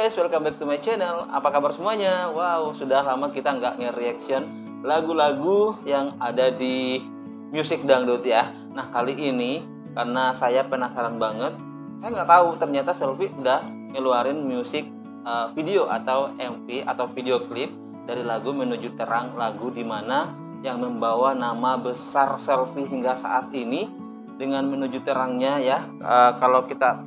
guys, welcome back to my channel. Apa kabar semuanya? Wow, sudah lama kita nggak nge-reaction lagu-lagu yang ada di musik dangdut ya. Nah kali ini karena saya penasaran banget, saya nggak tahu ternyata Selfie udah ngeluarin musik uh, video atau MV atau video klip dari lagu Menuju Terang, lagu di mana yang membawa nama besar Selfie hingga saat ini dengan Menuju Terangnya ya. Uh, kalau kita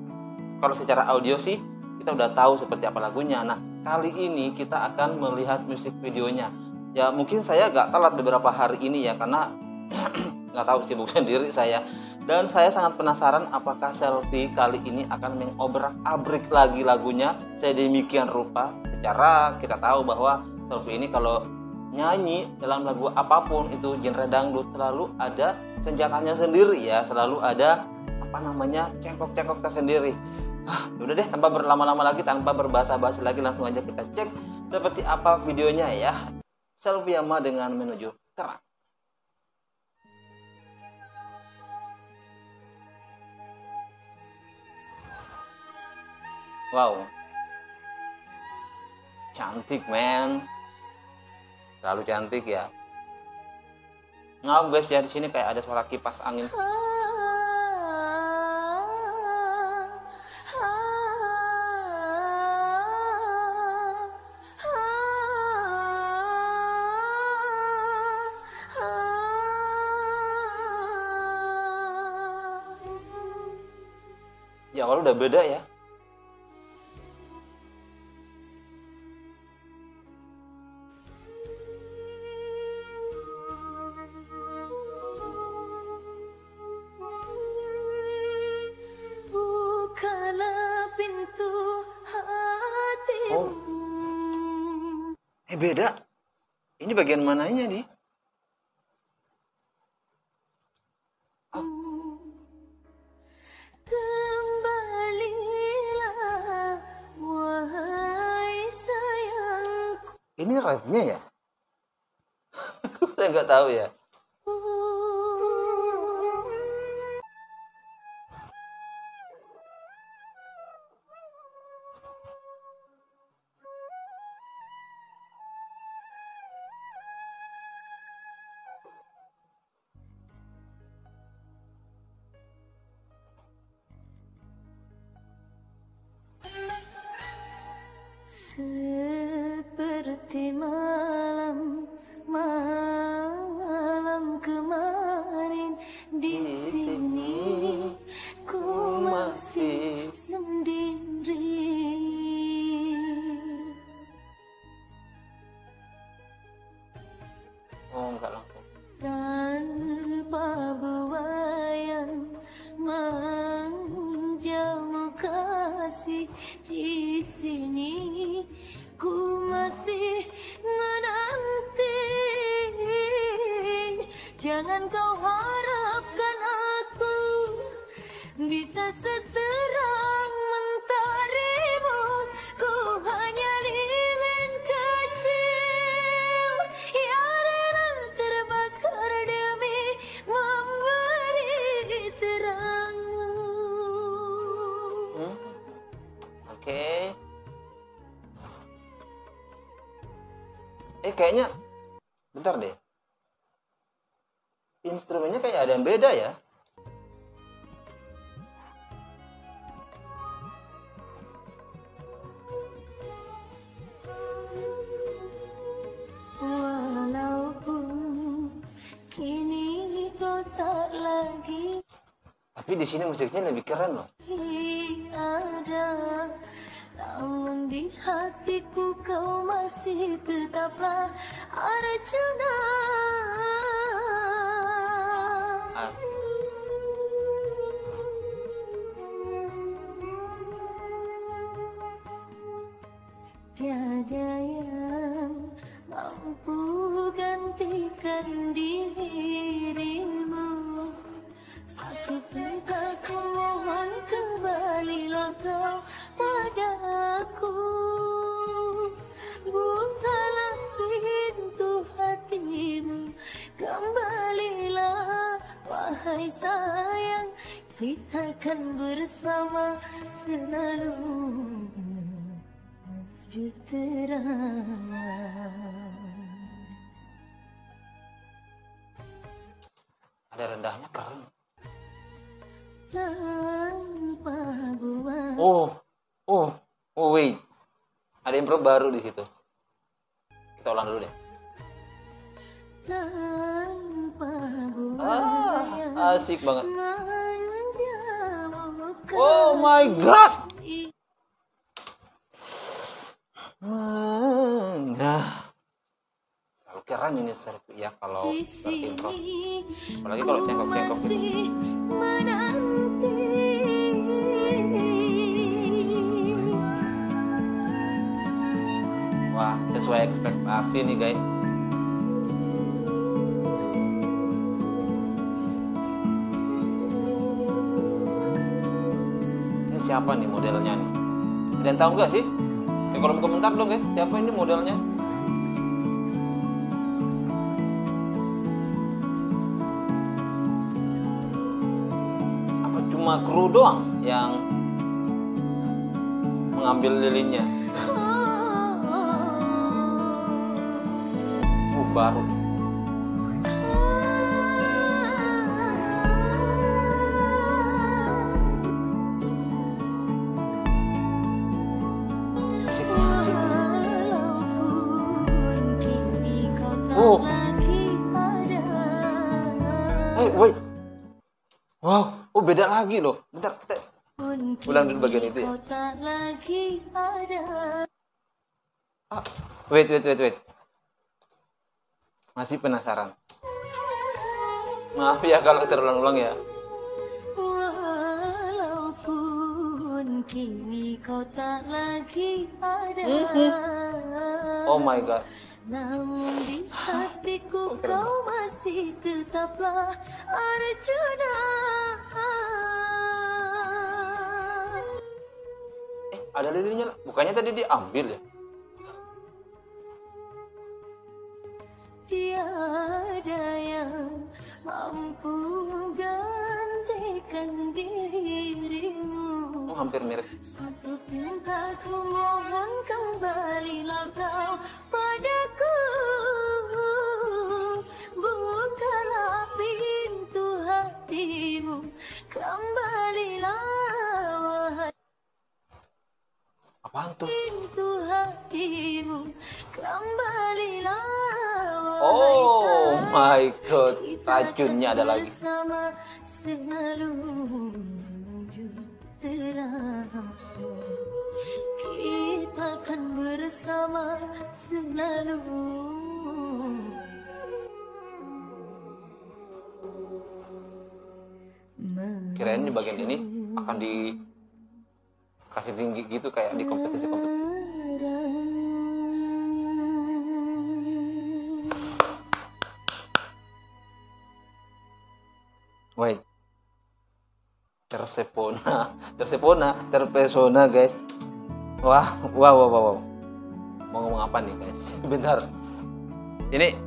kalau secara audio sih kita udah tahu seperti apa lagunya. Nah, kali ini kita akan melihat musik videonya. Ya, mungkin saya agak telat beberapa hari ini ya, karena nggak tahu sibuk sendiri saya. Dan saya sangat penasaran apakah selfie kali ini akan mengobrak-abrik lagi lagunya sedemikian rupa. Secara kita tahu bahwa selfie ini kalau nyanyi dalam lagu apa pun itu genre dangdut selalu ada senjatanya sendiri ya, selalu ada apa namanya cengkok-cengkok tersendiri. Ah, udah deh tanpa berlama-lama lagi tanpa berbahasa-basi lagi langsung aja kita cek seperti apa videonya ya. Selfie ama dengan menuju terang. Wow. Cantik man terlalu cantik ya. Ngap guys ya di sini kayak ada suara kipas angin udah beda ya. Oh. eh beda ini bagian mananya di ini rapnya ya? Saya nggak tahu ya Seperti malam jangan kau harapkan aku bisa seterang mentarimu. Ku hanya lilin kecil. Yang rela terbakar demi memberi terang Hmm? oke. Eh kayaknya bentar deh beda ya. Tapi di sini musiknya lebih keren loh. ada Namun di hatiku kau masih tetaplah Arjuna Kita kan bersama selalu menuju terang Ada rendahnya keren. tanpa buat Oh, oh, oh wait. Ada improv baru di situ. Kita ulang dulu deh. tanpa buat Ah, asik banget. Oh my god. Nah, selalu keren ini selfie ya kalau sini Apalagi kalau cengkok-cengkok. Wah, sesuai ekspektasi nih guys. Siapa nih modelnya nih? Yang tahu nggak sih? Di kolom komentar dong guys, siapa ini modelnya? Apa cuma kru doang yang mengambil lilinnya? Uh, baru. Oh. ada Eh, wait. Wow, oh beda lagi loh. Bentar, kita Ulang dulu bagian itu ya. ah, wait, wait, wait, wait. Masih penasaran. Maaf ya kalau terulang-ulang ya. Kini kau tak lagi ada Oh my god. Namun di hatiku keren kau masih tetaplah Arjuna Eh, ada lilinnya. Bukannya tadi diambil ya? Tiada yang mampu hampir mirip. Satu pintaku mohon kembalilah kau padaku Bukalah pintu hatimu Kembalilah wahai Apaan tuh? pintu hatimu Kembalilah wahai Oh my god. Akan ada lagi. Bersama selalu terang. Kita akan bersama selalu. Kirain di bagian ini akan dikasih tinggi gitu kayak di kompetisi-kompetisi. Tersepona, tersepona, terpesona guys. Wah, wow, wow, wow. Mau ngomong apa nih guys? Bentar. Ini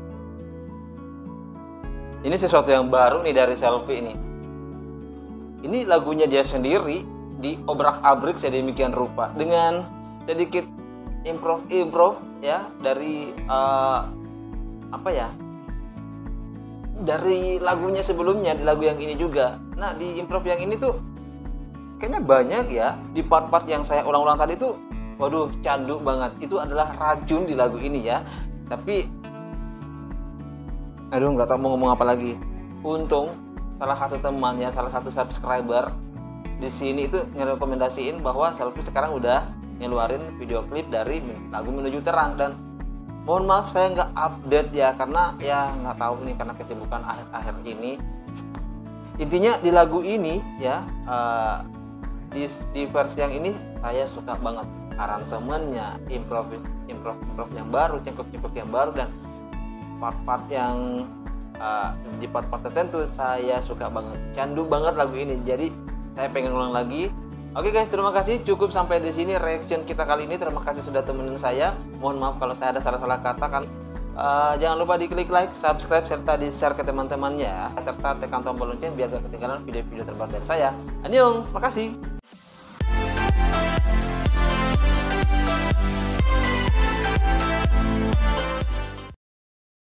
ini sesuatu yang baru nih dari selfie ini. Ini lagunya dia sendiri diobrak-abrik sedemikian rupa dengan sedikit improv improv ya dari eh, apa ya dari lagunya sebelumnya di lagu yang ini juga nah di improv yang ini tuh kayaknya banyak ya di part-part yang saya ulang-ulang tadi tuh waduh candu banget. Itu adalah racun di lagu ini ya. Tapi aduh nggak tahu mau ngomong apa lagi. Untung salah satu teman ya salah satu subscriber di sini itu ngerekomendasiin bahwa selfie sekarang udah ngeluarin video klip dari lagu menuju terang. Dan mohon maaf saya nggak update ya karena ya nggak tahu nih karena kesibukan akhir-akhir ini. Intinya di lagu ini ya eh, di, di versi yang ini saya suka banget aransemennya improvis improv improv yang baru cengkok cengkok yang baru dan part-part yang eh, di part-part tertentu saya suka banget candu banget lagu ini jadi saya pengen ulang lagi Oke guys, terima kasih. Cukup sampai di sini reaction kita kali ini. Terima kasih sudah temenin saya. Mohon maaf kalau saya ada salah-salah kata kan. Eh, jangan lupa di klik like, subscribe, serta di-share ke teman-temannya. Serta tekan tombol lonceng biar gak ketinggalan video-video terbaru dari saya. Annyeong, terima kasih.